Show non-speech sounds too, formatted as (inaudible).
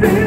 today. (laughs)